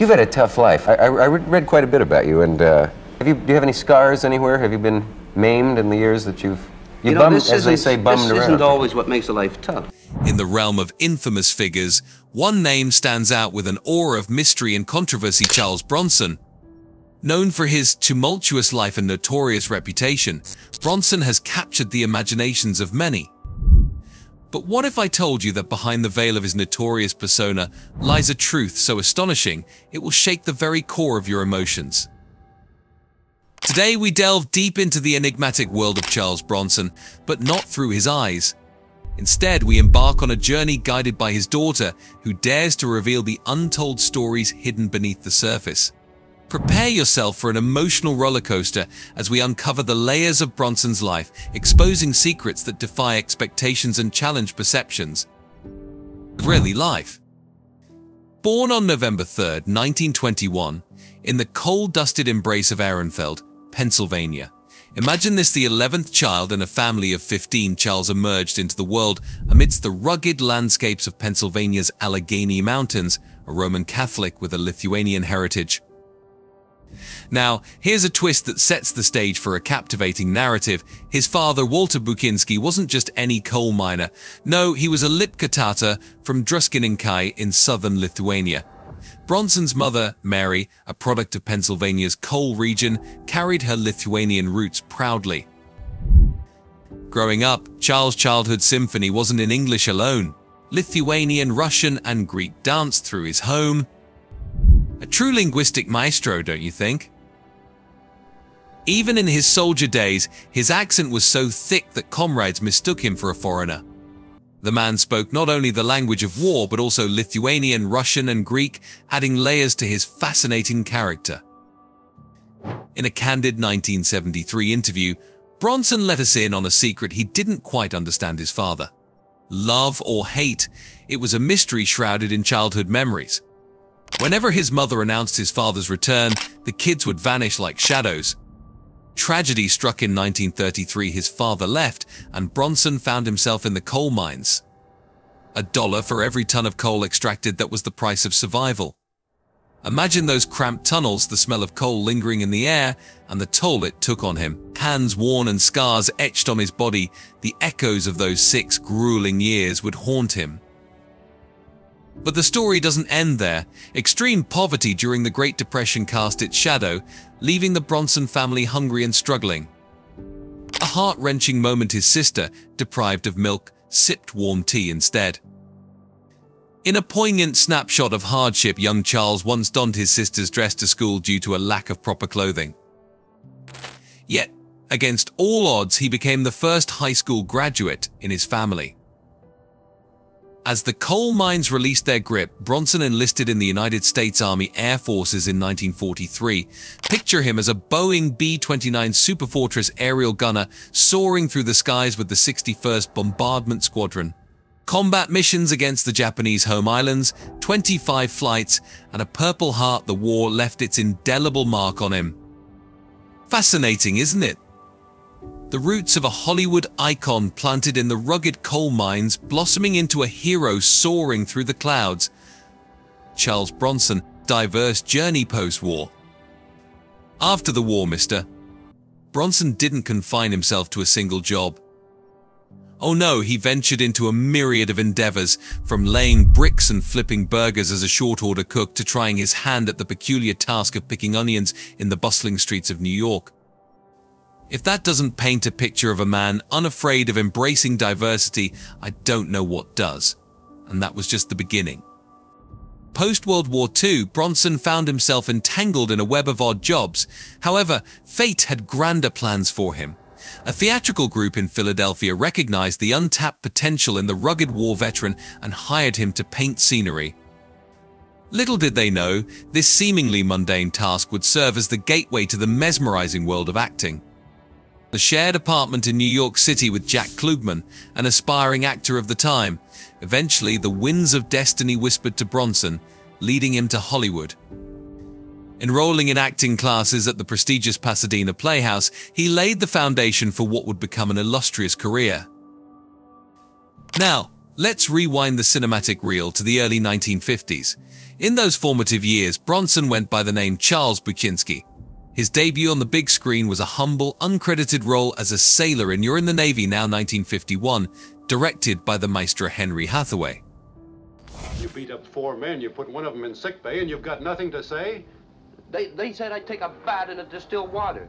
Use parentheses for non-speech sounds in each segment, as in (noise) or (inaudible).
You've had a tough life. I, I, I read quite a bit about you, and uh, have you, do you have any scars anywhere? Have you been maimed in the years that you've, you, You know, bummed, this as they say, bummed this around? isn't always what makes a life tough. In the realm of infamous figures, one name stands out with an aura of mystery and controversy Charles Bronson. Known for his tumultuous life and notorious reputation, Bronson has captured the imaginations of many. But what if I told you that behind the veil of his notorious persona lies a truth so astonishing it will shake the very core of your emotions? Today we delve deep into the enigmatic world of Charles Bronson, but not through his eyes. Instead, we embark on a journey guided by his daughter, who dares to reveal the untold stories hidden beneath the surface. Prepare yourself for an emotional roller coaster as we uncover the layers of Bronson's life, exposing secrets that defy expectations and challenge perceptions. Really life. Born on November 3, 1921, in the coal-dusted embrace of Ehrenfeld, Pennsylvania. Imagine this the 11th child in a family of 15 Charles emerged into the world amidst the rugged landscapes of Pennsylvania's Allegheny Mountains, a Roman Catholic with a Lithuanian heritage. Now, here's a twist that sets the stage for a captivating narrative. His father, Walter Buchinsky, wasn't just any coal miner. No, he was a Lipka Tatar from Druskininkai in southern Lithuania. Bronson's mother, Mary, a product of Pennsylvania's coal region, carried her Lithuanian roots proudly. Growing up, Charles' childhood symphony wasn't in English alone. Lithuanian, Russian, and Greek danced through his home. A true linguistic maestro, don't you think? Even in his soldier days, his accent was so thick that comrades mistook him for a foreigner. The man spoke not only the language of war, but also Lithuanian, Russian, and Greek, adding layers to his fascinating character. In a candid 1973 interview, Bronson let us in on a secret he didn't quite understand his father. Love or hate, it was a mystery shrouded in childhood memories. Whenever his mother announced his father's return, the kids would vanish like shadows. Tragedy struck in 1933, his father left, and Bronson found himself in the coal mines. A dollar for every ton of coal extracted that was the price of survival. Imagine those cramped tunnels, the smell of coal lingering in the air, and the toll it took on him. Hands worn and scars etched on his body, the echoes of those six grueling years would haunt him. But the story doesn't end there. Extreme poverty during the Great Depression cast its shadow, leaving the Bronson family hungry and struggling. A heart-wrenching moment his sister, deprived of milk, sipped warm tea instead. In a poignant snapshot of hardship, young Charles once donned his sister's dress to school due to a lack of proper clothing. Yet, against all odds, he became the first high school graduate in his family. As the coal mines released their grip, Bronson enlisted in the United States Army Air Forces in 1943. Picture him as a Boeing B-29 Superfortress aerial gunner soaring through the skies with the 61st Bombardment Squadron. Combat missions against the Japanese home islands, 25 flights, and a Purple Heart the war left its indelible mark on him. Fascinating, isn't it? The roots of a Hollywood icon planted in the rugged coal mines, blossoming into a hero soaring through the clouds. Charles Bronson, diverse journey post-war. After the war, mister, Bronson didn't confine himself to a single job. Oh no, he ventured into a myriad of endeavors, from laying bricks and flipping burgers as a short order cook to trying his hand at the peculiar task of picking onions in the bustling streets of New York. If that doesn't paint a picture of a man unafraid of embracing diversity, I don't know what does. And that was just the beginning. Post World War II, Bronson found himself entangled in a web of odd jobs. However, fate had grander plans for him. A theatrical group in Philadelphia recognized the untapped potential in the rugged war veteran and hired him to paint scenery. Little did they know, this seemingly mundane task would serve as the gateway to the mesmerizing world of acting. The shared apartment in New York City with Jack Klugman, an aspiring actor of the time. Eventually, the winds of destiny whispered to Bronson, leading him to Hollywood. Enrolling in acting classes at the prestigious Pasadena Playhouse, he laid the foundation for what would become an illustrious career. Now, Let's rewind the cinematic reel to the early 1950s. In those formative years, Bronson went by the name Charles Buchinsky. His debut on the big screen was a humble, uncredited role as a sailor in You're in the Navy Now 1951, directed by the maestro Henry Hathaway. You beat up four men, you put one of them in sick bay, and you've got nothing to say? They, they said I'd take a bath in a distilled water.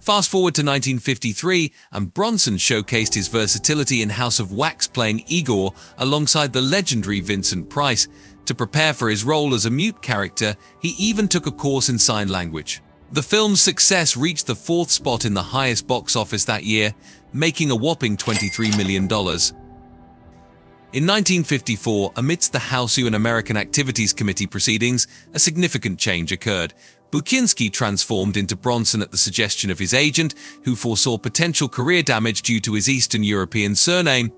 Fast forward to 1953, and Bronson showcased his versatility in House of Wax playing Igor alongside the legendary Vincent Price. To prepare for his role as a mute character, he even took a course in sign language. The film's success reached the fourth spot in the highest box office that year, making a whopping $23 million. In 1954, amidst the House Un-American Activities Committee proceedings, a significant change occurred. Buchinsky transformed into Bronson at the suggestion of his agent, who foresaw potential career damage due to his Eastern European surname.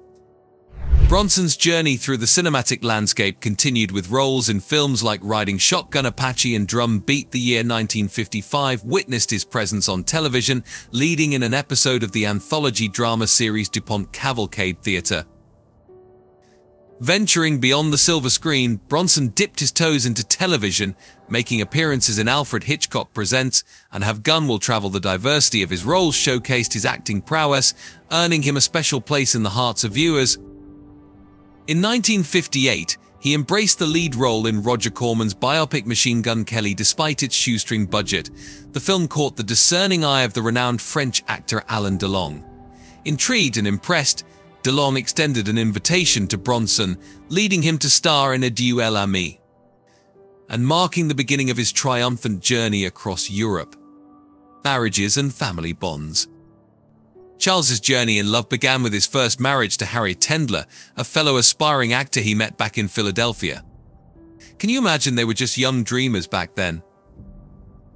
Bronson's journey through the cinematic landscape continued with roles in films like Riding Shotgun Apache and Drum Beat. The year 1955 witnessed his presence on television, leading in an episode of the anthology drama series DuPont Cavalcade Theatre. Venturing beyond the silver screen, Bronson dipped his toes into television, making appearances in Alfred Hitchcock Presents, and Have Gun Will Travel. The diversity of his roles showcased his acting prowess, earning him a special place in the hearts of viewers. In 1958, he embraced the lead role in Roger Corman's biopic Machine Gun Kelly despite its shoestring budget. The film caught the discerning eye of the renowned French actor Alain Delon. Intrigued and impressed, Delon extended an invitation to Bronson, leading him to star in Adieu l'ami, and marking the beginning of his triumphant journey across Europe. Marriages and family bonds. Charles's journey in love began with his first marriage to Harriet Tendler, a fellow aspiring actor he met back in Philadelphia. Can you imagine they were just young dreamers back then?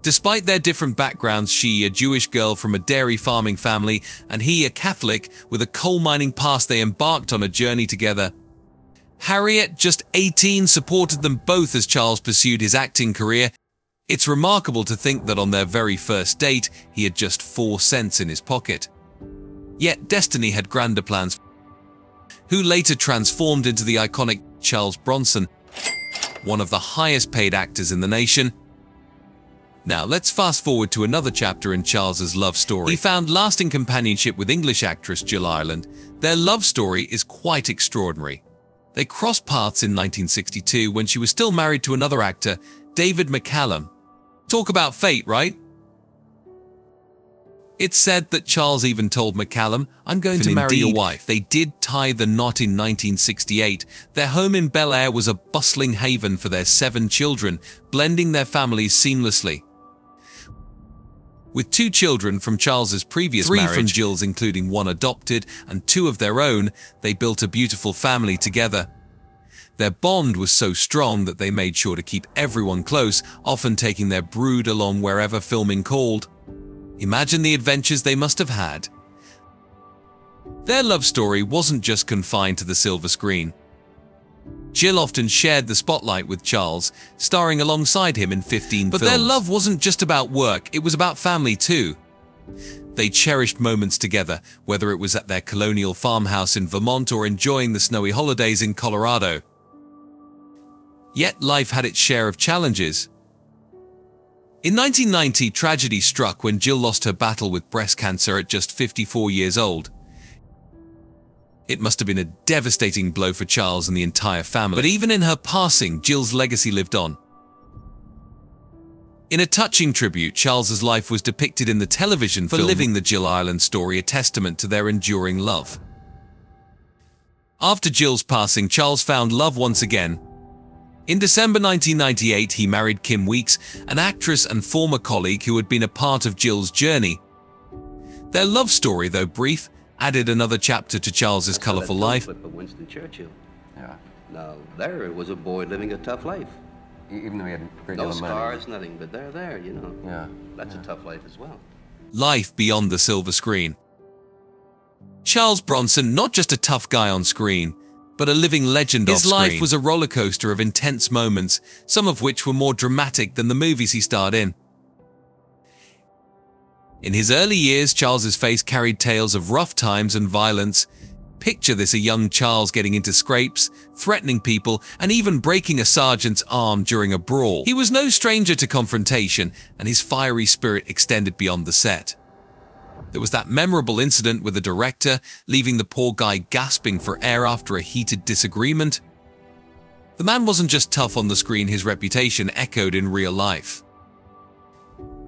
Despite their different backgrounds, she, a Jewish girl from a dairy farming family, and he, a Catholic with a coal mining past, they embarked on a journey together. Harriet, just 18, supported them both as Charles pursued his acting career. It's remarkable to think that on their very first date, he had just four cents in his pocket. Yet destiny had grander plans, who later transformed into the iconic Charles Bronson, one of the highest paid actors in the nation, now, let's fast forward to another chapter in Charles's love story. He found lasting companionship with English actress Jill Ireland. Their love story is quite extraordinary. They crossed paths in 1962 when she was still married to another actor, David McCallum. Talk about fate, right? It's said that Charles even told McCallum, I'm going to marry your wife. They did tie the knot in 1968. Their home in Bel Air was a bustling haven for their seven children, blending their families seamlessly. With two children from Charles's previous Three marriage, from Jill's including one adopted and two of their own, they built a beautiful family together. Their bond was so strong that they made sure to keep everyone close, often taking their brood along wherever filming called. Imagine the adventures they must have had. Their love story wasn't just confined to the silver screen. Jill often shared the spotlight with Charles, starring alongside him in 15 but films. But their love wasn't just about work, it was about family too. They cherished moments together, whether it was at their colonial farmhouse in Vermont or enjoying the snowy holidays in Colorado. Yet life had its share of challenges. In 1990, tragedy struck when Jill lost her battle with breast cancer at just 54 years old. It must have been a devastating blow for Charles and the entire family. But even in her passing, Jill's legacy lived on. In a touching tribute, Charles's life was depicted in the television for film living the Jill Ireland story, a testament to their enduring love. After Jill's passing, Charles found love once again. In December 1998, he married Kim Weeks, an actress and former colleague who had been a part of Jill's journey. Their love story, though brief, added another chapter to Charles's colourful life. But Winston Churchill. Yeah. Now, there was a boy living a tough life. Even though he had a great no deal of scars, nothing, but they're there, you know. Yeah. That's yeah. a tough life as well. Life beyond the silver screen. Charles Bronson, not just a tough guy on screen, but a living legend His life was a roller coaster of intense moments, some of which were more dramatic than the movies he starred in. In his early years, Charles's face carried tales of rough times and violence. Picture this a young Charles getting into scrapes, threatening people, and even breaking a sergeant's arm during a brawl. He was no stranger to confrontation, and his fiery spirit extended beyond the set. There was that memorable incident with the director, leaving the poor guy gasping for air after a heated disagreement. The man wasn't just tough on the screen, his reputation echoed in real life.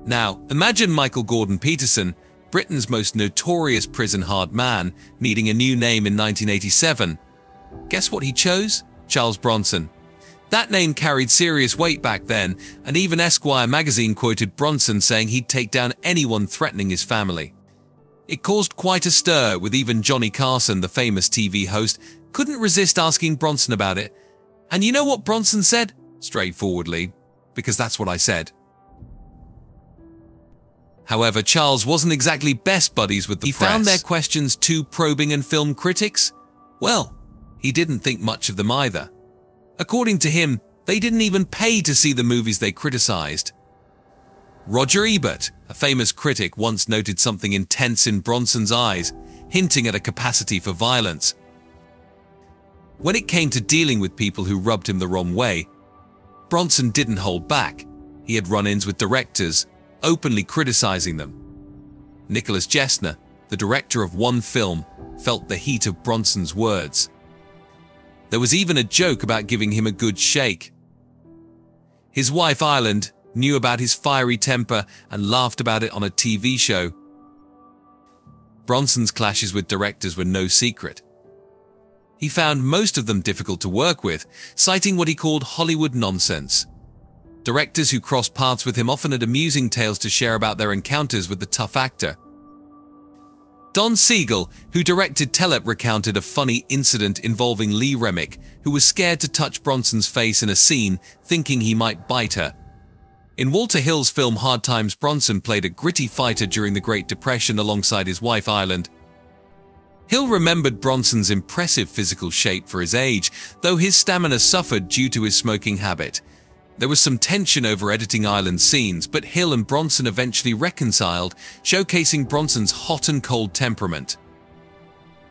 Now, imagine Michael Gordon Peterson, Britain's most notorious prison hard man, needing a new name in 1987. Guess what he chose? Charles Bronson. That name carried serious weight back then, and even Esquire magazine quoted Bronson saying he'd take down anyone threatening his family. It caused quite a stir, with even Johnny Carson, the famous TV host, couldn't resist asking Bronson about it. And you know what Bronson said? Straightforwardly, because that's what I said. However, Charles wasn't exactly best buddies with the he press. He found their questions too probing and film critics? Well, he didn't think much of them either. According to him, they didn't even pay to see the movies they criticized. Roger Ebert, a famous critic, once noted something intense in Bronson's eyes, hinting at a capacity for violence. When it came to dealing with people who rubbed him the wrong way, Bronson didn't hold back. He had run-ins with directors, openly criticizing them. Nicholas Gessner, the director of one film, felt the heat of Bronson's words. There was even a joke about giving him a good shake. His wife Ireland knew about his fiery temper and laughed about it on a TV show. Bronson's clashes with directors were no secret. He found most of them difficult to work with, citing what he called Hollywood nonsense. Directors who crossed paths with him often had amusing tales to share about their encounters with the tough actor. Don Siegel, who directed Telet, recounted a funny incident involving Lee Remick, who was scared to touch Bronson's face in a scene, thinking he might bite her. In Walter Hill's film Hard Times, Bronson played a gritty fighter during the Great Depression alongside his wife Ireland. Hill remembered Bronson's impressive physical shape for his age, though his stamina suffered due to his smoking habit. There was some tension over editing Ireland's scenes, but Hill and Bronson eventually reconciled, showcasing Bronson's hot and cold temperament.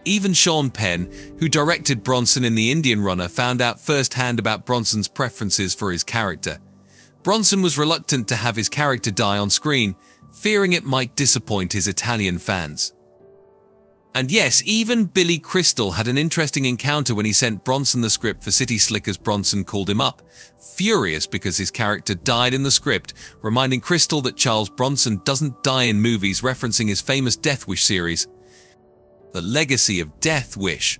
Even Sean Penn, who directed Bronson in The Indian Runner, found out firsthand about Bronson's preferences for his character. Bronson was reluctant to have his character die on screen, fearing it might disappoint his Italian fans. And yes, even Billy Crystal had an interesting encounter when he sent Bronson the script for City Slickers. Bronson called him up, furious because his character died in the script, reminding Crystal that Charles Bronson doesn't die in movies, referencing his famous Death Wish series. The Legacy of Death Wish.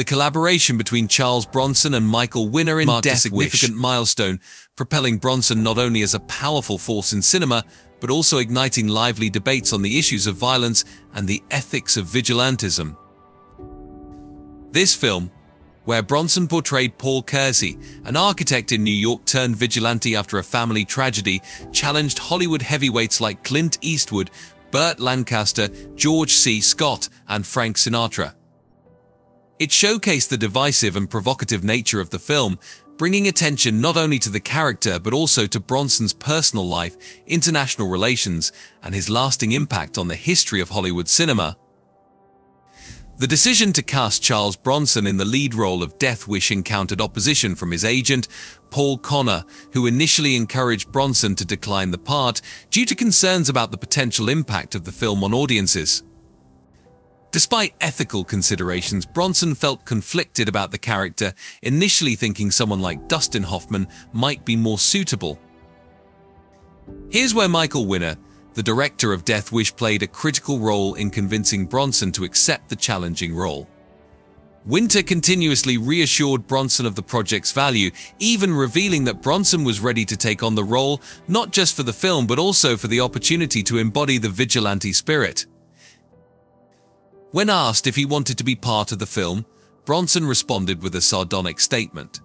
The collaboration between Charles Bronson and Michael Winner in marked Death a significant Wish. milestone, propelling Bronson not only as a powerful force in cinema, but also igniting lively debates on the issues of violence and the ethics of vigilantism. This film, where Bronson portrayed Paul Kersey, an architect in New York turned vigilante after a family tragedy, challenged Hollywood heavyweights like Clint Eastwood, Burt Lancaster, George C. Scott, and Frank Sinatra. It showcased the divisive and provocative nature of the film, bringing attention not only to the character but also to Bronson's personal life, international relations, and his lasting impact on the history of Hollywood cinema. The decision to cast Charles Bronson in the lead role of Death Wish encountered opposition from his agent, Paul Kohner, who initially encouraged Bronson to decline the part due to concerns about the potential impact of the film on audiences. Despite ethical considerations, Bronson felt conflicted about the character, initially thinking someone like Dustin Hoffman might be more suitable. Here's where Michael Winner, the director of Death Wish, played a critical role in convincing Bronson to accept the challenging role. Winner continuously reassured Bronson of the project's value, even revealing that Bronson was ready to take on the role not just for the film but also for the opportunity to embody the vigilante spirit. When asked if he wanted to be part of the film, Bronson responded with a sardonic statement.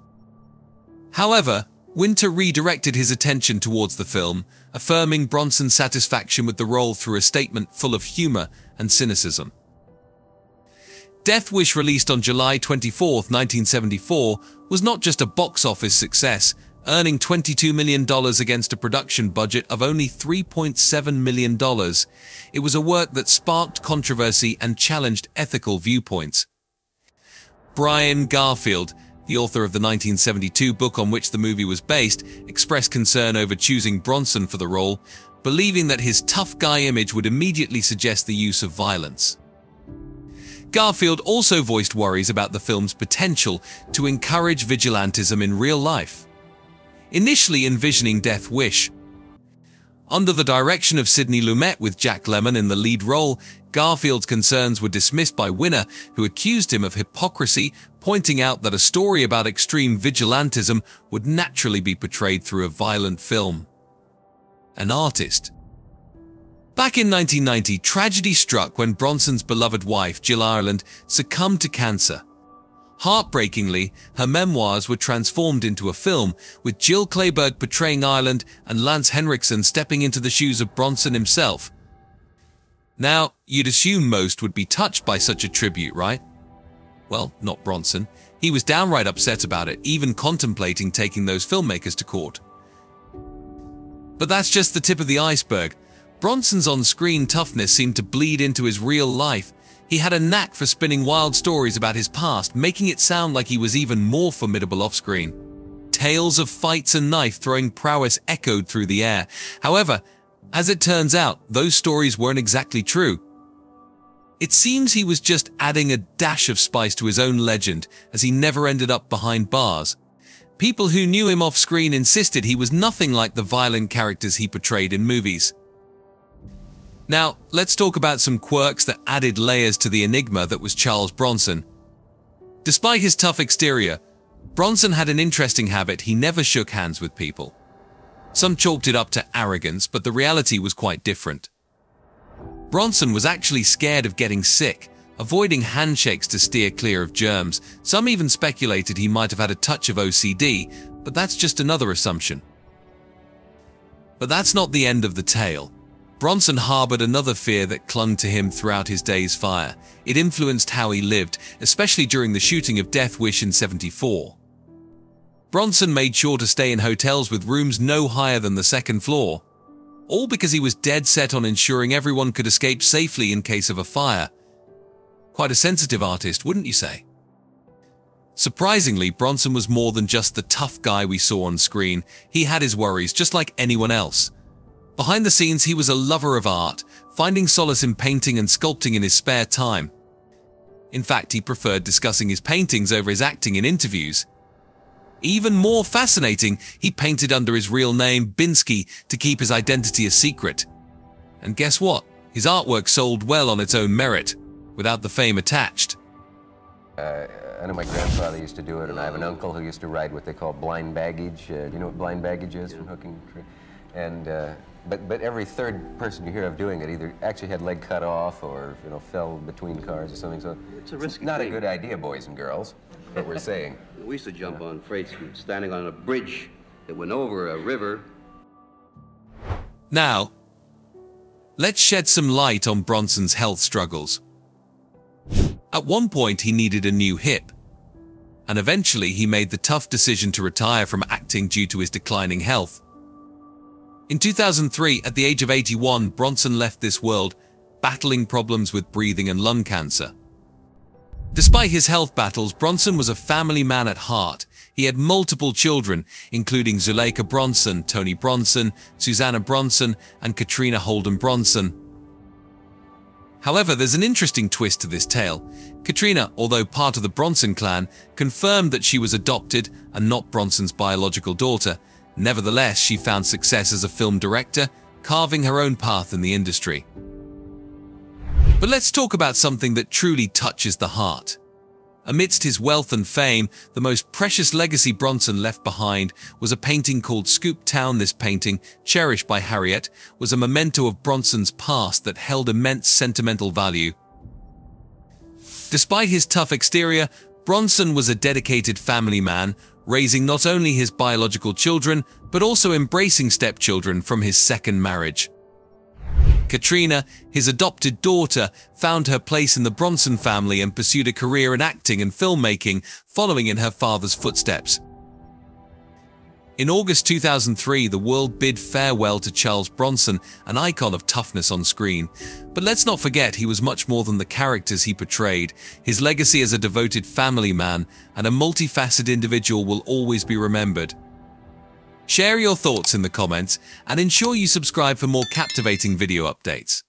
However, Winner redirected his attention towards the film, affirming Bronson's satisfaction with the role through a statement full of humor and cynicism. Death Wish, released on July 24, 1974, was not just a box office success, earning $22 million against a production budget of only $3.7 million. It was a work that sparked controversy and challenged ethical viewpoints. Brian Garfield, the author of the 1972 book on which the movie was based, expressed concern over choosing Bronson for the role, believing that his tough guy image would immediately suggest the use of violence. Garfield also voiced worries about the film's potential to encourage vigilantism in real life. Initially envisioning Death Wish, under the direction of Sidney Lumet with Jack Lemmon in the lead role, Garfield's concerns were dismissed by Winner, who accused him of hypocrisy, pointing out that a story about extreme vigilantism would naturally be portrayed through a violent film. An artist. Back in 1990, tragedy struck when Bronson's beloved wife, Jill Ireland, succumbed to cancer. Heartbreakingly, her memoirs were transformed into a film, with Jill Clayburgh portraying Ireland and Lance Henriksen stepping into the shoes of Bronson himself. Now, you'd assume most would be touched by such a tribute, right? Well, not Bronson. He was downright upset about it, even contemplating taking those filmmakers to court. But that's just the tip of the iceberg. Bronson's on-screen toughness seemed to bleed into his real life. He had a knack for spinning wild stories about his past, making it sound like he was even more formidable off-screen. Tales of fights and knife-throwing prowess echoed through the air. However, as it turns out, those stories weren't exactly true. It seems he was just adding a dash of spice to his own legend, as he never ended up behind bars. People who knew him off-screen insisted he was nothing like the violent characters he portrayed in movies. Now, let's talk about some quirks that added layers to the enigma that was Charles Bronson. Despite his tough exterior, Bronson had an interesting habit he never shook hands with people. Some chalked it up to arrogance, but the reality was quite different. Bronson was actually scared of getting sick, avoiding handshakes to steer clear of germs. Some even speculated he might have had a touch of OCD, but that's just another assumption. But that's not the end of the tale. Bronson harbored another fear that clung to him throughout his day's fire. It influenced how he lived, especially during the shooting of Death Wish in 74. Bronson made sure to stay in hotels with rooms no higher than the second floor, all because he was dead set on ensuring everyone could escape safely in case of a fire. Quite a sensitive artist, wouldn't you say? Surprisingly, Bronson was more than just the tough guy we saw on screen. He had his worries, just like anyone else. Behind the scenes, he was a lover of art, finding solace in painting and sculpting in his spare time. In fact, he preferred discussing his paintings over his acting in interviews. Even more fascinating, he painted under his real name, Binsky, to keep his identity a secret. And guess what? His artwork sold well on its own merit, without the fame attached. Uh, I know my grandfather used to do it, and I have an uncle who used to ride what they call blind baggage. Uh, do you know what blind baggage is from hooking? And uh, but but every third person you hear of doing it either actually had leg cut off or you know fell between cars or something. So It's a risky not thing. a good idea, boys and girls. What we're saying. (laughs) We used to jump on freights from standing on a bridge that went over a river. Now, let's shed some light on Bronson's health struggles. At one point, he needed a new hip, and eventually he made the tough decision to retire from acting due to his declining health. In 2003, at the age of 81, Bronson left this world, battling problems with breathing and lung cancer. Despite his health battles, Bronson was a family man at heart. He had multiple children, including Zuleika Bronson, Tony Bronson, Susanna Bronson, and Katrina Holden Bronson. However, there's an interesting twist to this tale. Katrina, although part of the Bronson clan, confirmed that she was adopted and not Bronson's biological daughter. Nevertheless, she found success as a film director, carving her own path in the industry. But let's talk about something that truly touches the heart. Amidst his wealth and fame, the most precious legacy Bronson left behind was a painting called Scoop Town. This painting, cherished by Harriet, was a memento of Bronson's past that held immense sentimental value. Despite his tough exterior, Bronson was a dedicated family man, raising not only his biological children, but also embracing stepchildren from his second marriage. Katrina, his adopted daughter, found her place in the Bronson family and pursued a career in acting and filmmaking, following in her father's footsteps. In August 2003, the world bid farewell to Charles Bronson, an icon of toughness on screen. But let's not forget he was much more than the characters he portrayed. His legacy as a devoted family man and a multifaceted individual will always be remembered. Share your thoughts in the comments and ensure you subscribe for more captivating video updates.